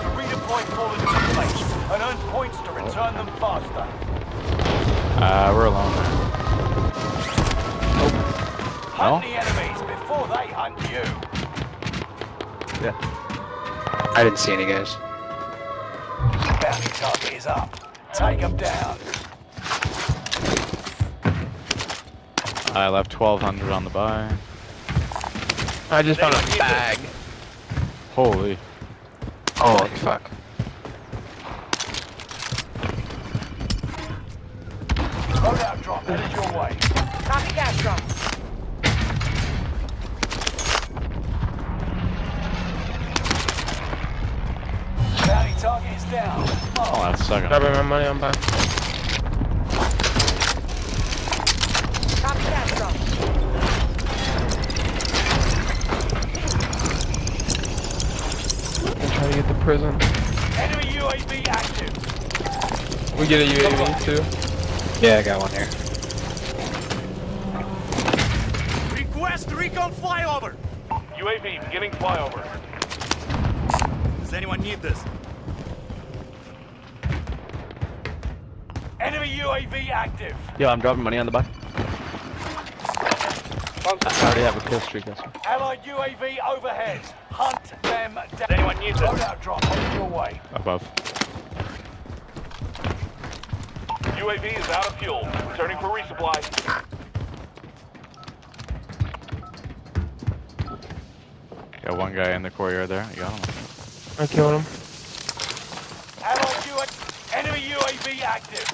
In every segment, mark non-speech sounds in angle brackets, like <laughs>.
to redeploy fallen teammates and earn points to return them faster. Uh, we're alone there. Hunt No? the enemies before they hunt you. Yeah. I didn't see any guys. Bounty target is up. Take them down. I left 1200 on the buy. I just found a bag. Holy. Holy fuck. Loadout drop headed your way. Copy gas drop. Bounty target is down. Oh, that's second. Grabbing my money on buy. Prison. Enemy UAV active. We get a UAV too. Yeah, I got one here. Request recon flyover. UAV beginning flyover. Does anyone need this? Enemy UAV active. Yo, I'm dropping money on the buy. I already have a kill streak, that's why. Allied UAV overhead. Hunt them down. Does anyone need this? Loadout drop headed your way. Above. UAV is out of fuel. Returning for resupply. Got one guy in the courtyard there. You got him. I killed him. Allied UAV. Enemy UAV active.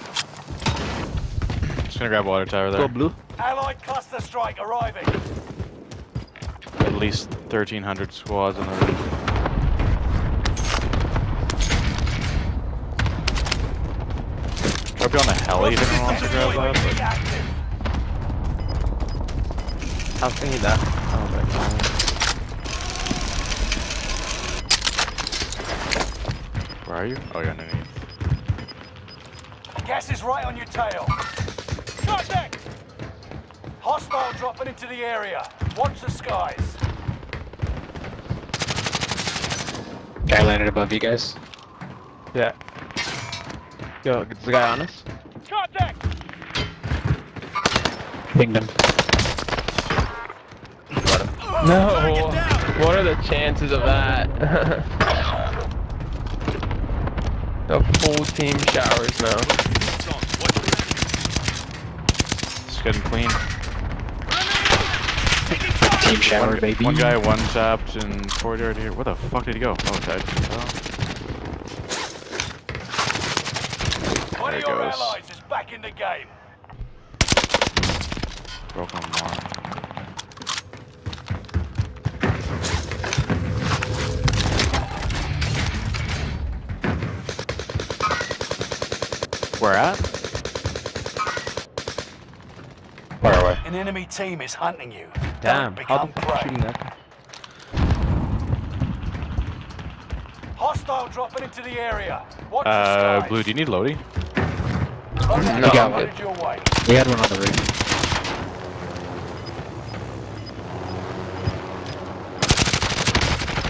Just gonna grab water tower there. Go there. blue. Allied cluster strike arriving. At least 1300 squads on the roof. Might be on the heli if anyone wants to grab that, UAV but active. I was thinking that. Oh, but, where are you? Oh, you're underneath. Gas is right on your tail. Contact! Hostile dropping into the area. Watch the skies. Guy landed above you guys. Yeah. Yo, is the guy on us? Contact! Pinged him. No. What are the chances of that? <laughs> the full team showers now. It's getting clean. Team shower, One, baby. one guy one tapped in courtyard here. Where the fuck did he go? Oh, died. Oh. One There of your goes. allies is back in the game. Broken more. Where at? Far away. An enemy team is hunting you. Damn, Don't how the fuck prey. shooting that? Hostile dropping into the area. Watch the Uh, skies. Blue, do you need Lodi? Loadout No, drop I'm headed. We had one on the roof.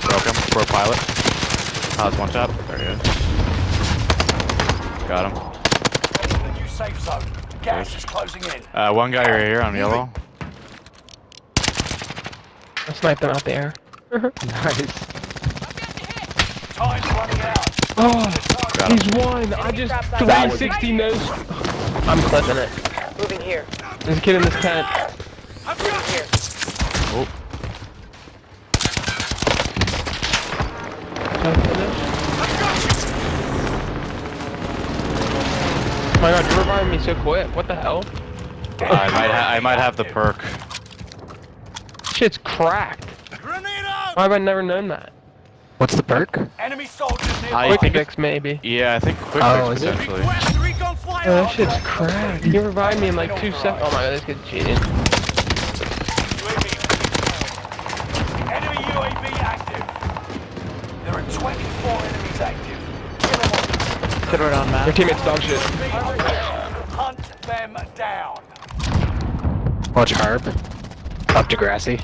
Broke him for a pilot. Oh, it's one shot? There he is. Got him. The new safe zone. Gas is closing in. Uh, one guy right here on yellow. I sniped them out there. Mm-hmm. <laughs> Nice. Time's running out. Oh, Got him. he's one. I just That was- 360 nose. I'm clipping it. Moving here. There's a kid in this tent. Moving here. Oh, Can I? Oh my god, you're reviving me so quick. What the hell? I might, ha I might have the perk. Shit's cracked. Grenade out! Why have I never known that? What's the perk? Enemy soldiers I. Quick think it's- fix, maybe. Yeah, I think quick Oh, fix is it? potentially. Request recon Oh, that shit's cracked. You revived me in like two seconds. Oh my god, this kid cheated. Enemy UAV active. There are 24 enemies active. Kill them all. Sit right on Your map. teammate's dog shit. Hunt them them down. Watch Harp. Up to Grassy.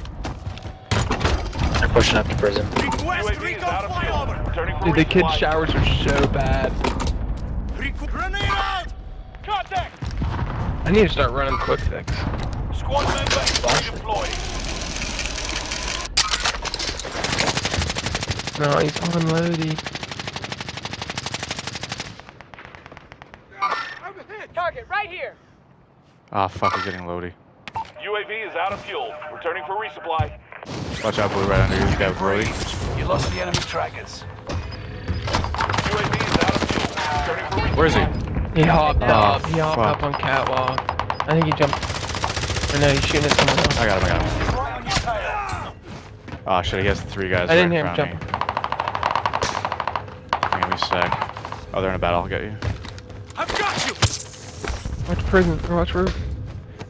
They're pushing up to prison. UAV is out of fuel. Returning for Dude, the kids' showers are so bad. Grenade out! Contact! I need to start running quick fix. Squad member is redeploying. No, he's unloading. Target right here. Ah, fuck, he's getting loady. UAV is out of fuel. Returning for resupply. Watch out, Blue, right under you. This guy with loady. Breathe. You lost the enemy trackers. UAV out of fuel. Returning for resupply. Where is he? He hopped Oh, up. He hopped fuck. up on catwalk. I think he jumped. Or no, he's shooting at someone else. I got him, I got him. He's right on your tail. Oh shit, he has three guys I didn't hear him in front of me. Give me a sec. Oh, they're in a battle, I'll get you. I've got you! Watch prison. Or watch roof.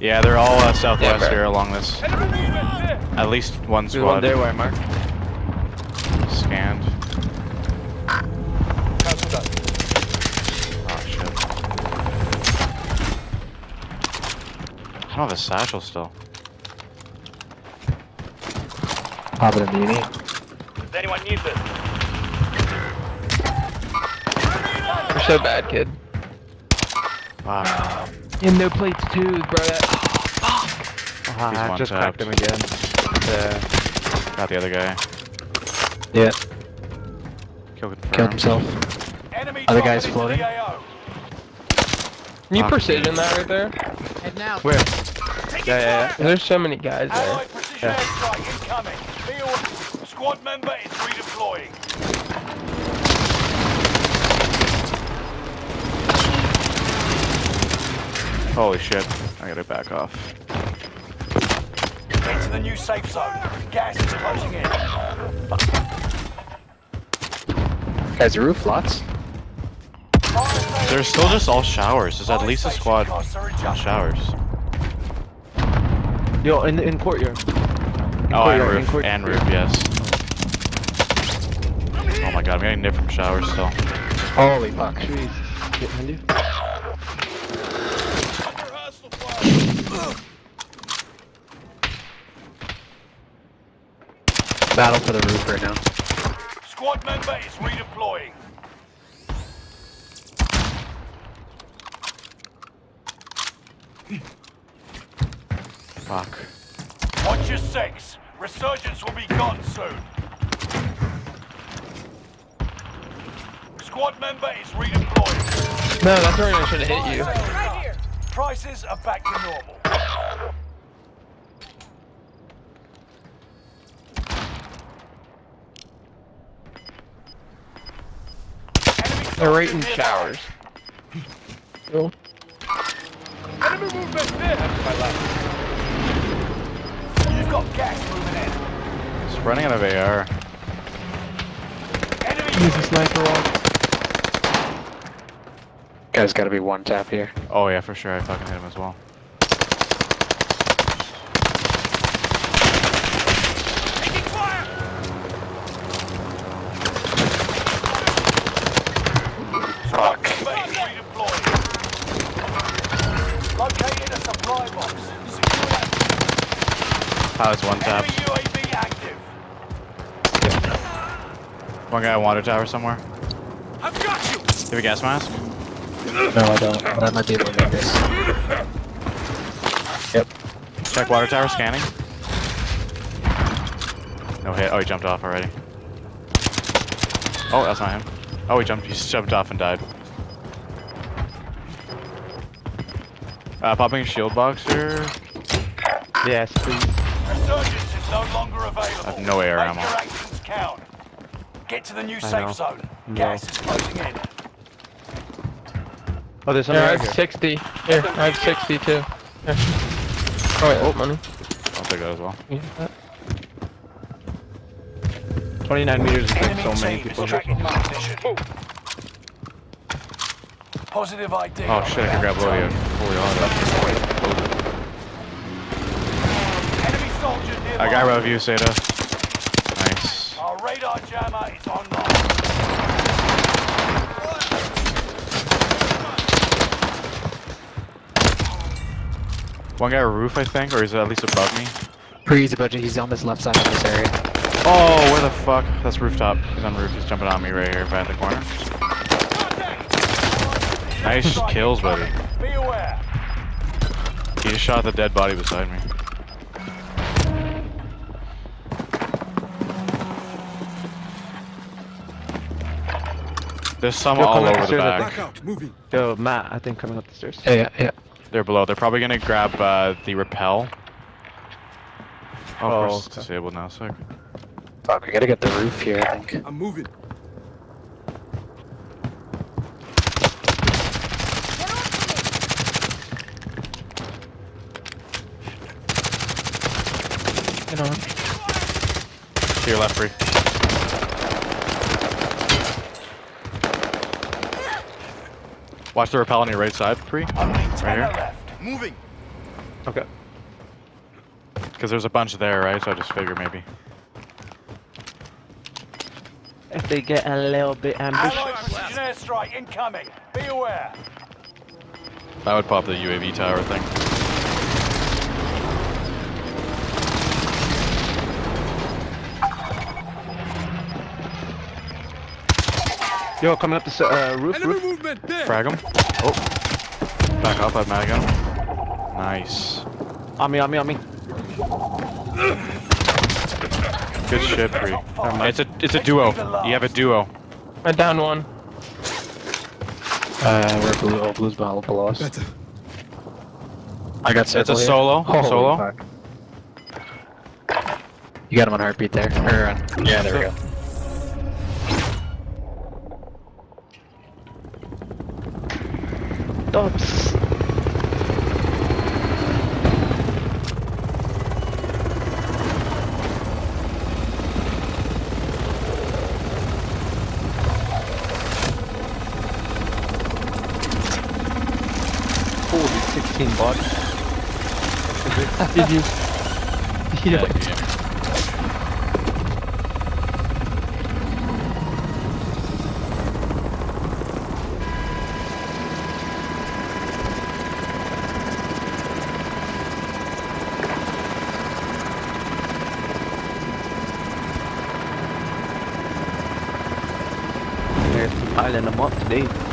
Yeah, they're all uh, southwest bro. here along this. At least one There's one squad there where I marked. scanned. Oh shit. I don't have a satchel still. Pop it in the uni. Does anyone need this? You're so bad, kid. Fuck. And no plates too, bro. That, He's Ah, I one just cracked him again. The, Got the other guy. Yeah, Killed, killed himself. Enemy Other guys floating? the can you Fuck. precision that right there? where? Yeah, yeah, yeah. There's so many guys there. Allied precision airstrike incoming. Squad member is redeploying. Holy shit. I gotta back off. Get to the new safe zone. Gas is closing in. Guys, roof, lots. They're still just all showers. There's at least a squad Costs are in adjusted. showers. Yo, in in courtyard. In Oh, and courtyard, in roof. court- And roof, yes. Oh my god, I'm getting nipped from showers still. Holy fuck. Jesus. Get behind you. Battle for the roof right now. Squad member is redeploying. Fuck. Watch your six. Resurgence will be gone soon. Squad member is redeploying. No, that's where I should have hit you. Right here. Prices are back to normal. Enemy They're right in showers. Cool. Enemy movement there. That's my left. You've got gas moving in. It's running out of AR. Enemy He's a sniper wall. Guys, gotta be one tap here. Oh yeah, for sure. I fucking hit him as well. Pilot's one tap. Enemy UAV active. One guy water tower somewhere. I've got you. Do you have a gas mask? No, I don't. That might be the Vegas. Yep. Check water tower scanning. No hit. Oh, he jumped off already. Oh, that's not him. Oh, he jumped. He jumped off and died. Uh, popping a shield boxer. Yes, please. Resurgence is no longer available. I have no air Make ammo. your actions count. Get to the new I safe know. zone. No. Gas is closing in. Oh, there's Yeah, something I right have 60. Here, I have 60 too. Here. Oh wait, that's money. I'll take that as well. You get that? 29 meters is like so many people. is tracking position. Positive ID. Oh shit, I can grab Lodi. Fully auto. Enemy soldiers nearby. I got row view, Seda. Nice. Our radar jammer is online. One guy roof, I think, or he's at least above me. Breeze about He's on this left side of this area. Oh, where the fuck? That's rooftop. He's on roof. He's jumping on me right here, by the corner. Nice kills, buddy. Be. He just shot the dead body beside me. There's some Yo, all come over the upstairs, I back. Yo, Matt, I think coming up the stairs. Yeah, yeah, yeah. They're below. They're probably gonna grab uh, the repel. Oh, Oh, course it's disabled now. Sick. Fuck, we gotta get the roof here, I think. I'm moving. Get on. To your left, Bree. Watch the repel on your right side, Bree. Only 10 Right here? left. Moving. Okay. Because there's a bunch there, right? So I just figure maybe. If they get a little bit ambitious. Allied precision airstrike incoming. Be aware. That would pop the UAV tower thing. Yo, coming up the uh, roof, Enemy roof. movement there. Frag him. Oh. Back up, I've mag him. Nice. On me, on me, on me. Good shit, Bree. It's a it's a duo. You have a duo. I down one. Uh, we're blue. Oh, blue's below, below us. Better. I got It's a here. solo. Holy solo. fuck. You got him on heartbeat there. Or on, yeah, there we go. Dots. Holy 16 bodies. Did you? <laughs> Yeah, Yeah. Yeah. They're piling them up today.